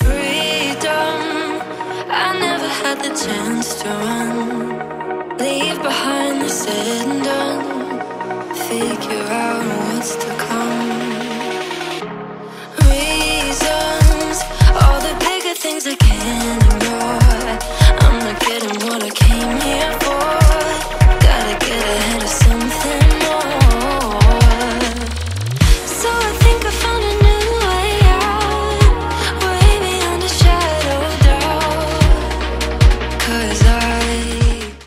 Freedom, I never had the chance to run. Leave behind the said and done. Figure out what's to come. cause I